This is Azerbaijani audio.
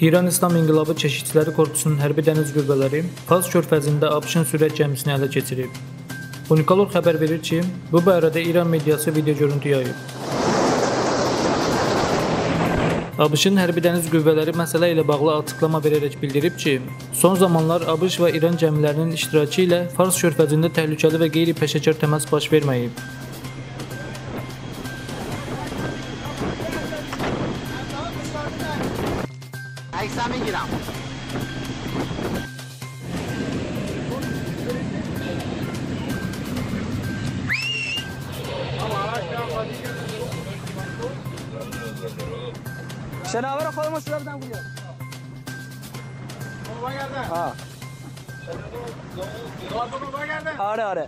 İran İslam İnqilabı Keşikçiləri Korpusunun hərbi dəniz qüvvələri Fars körfəzində ABŞ-ın sürət gəmisini ələ keçirib. Unikalor xəbər verir ki, bu barədə İran mediası video görüntü yayıb. ABŞ-ın hərbi dəniz qüvvələri məsələ ilə bağlı açıqlama verərək bildirib ki, son zamanlar ABŞ və İran gəmilərinin iştirakı ilə Fars körfəzində təhlükəli və qeyri-peşəkar təmas baş verməyib. عکسم میگیرم شناور خودمون صدا بدم کجا آه آره آره